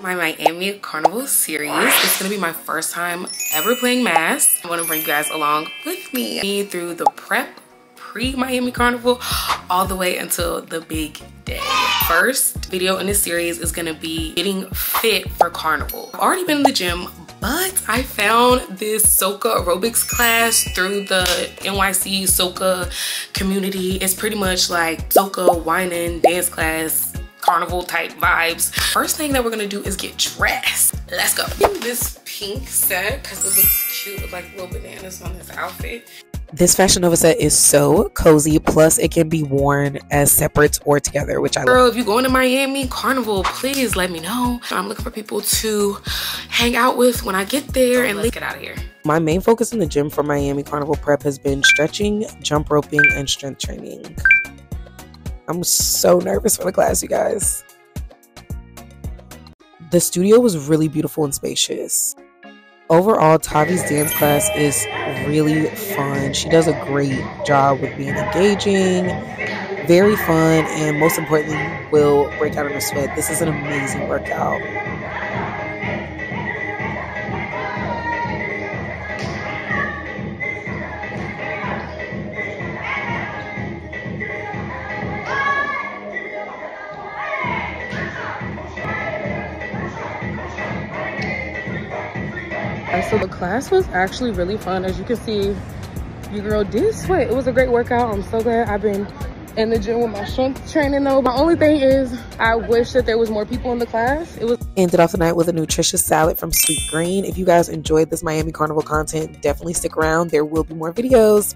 my Miami Carnival series. It's gonna be my first time ever playing mas. I wanna bring you guys along with me through the prep pre-Miami Carnival all the way until the big day. First video in this series is gonna be getting fit for Carnival. I've already been in the gym, but I found this Soca aerobics class through the NYC Soca community. It's pretty much like Soca wining dance class carnival type vibes. First thing that we're gonna do is get dressed. Let's go. This pink set, cause it looks cute with like little bananas on this outfit. This Fashion Nova set is so cozy. Plus, it can be worn as separates or together, which I Girl, if you're going to Miami Carnival, please let me know. I'm looking for people to hang out with when I get there and let's get out of here. My main focus in the gym for Miami Carnival prep has been stretching, jump roping, and strength training. I'm so nervous for the class, you guys. The studio was really beautiful and spacious. Overall, Tavi's dance class is really fun. She does a great job with being engaging, very fun, and most importantly, will break out in a sweat. This is an amazing workout. So the class was actually really fun. As you can see, your girl did sweat. It was a great workout. I'm so glad I've been in the gym with my strength training though. My only thing is I wish that there was more people in the class. It was ended off the night with a nutritious salad from Sweet Green. If you guys enjoyed this Miami Carnival content, definitely stick around. There will be more videos.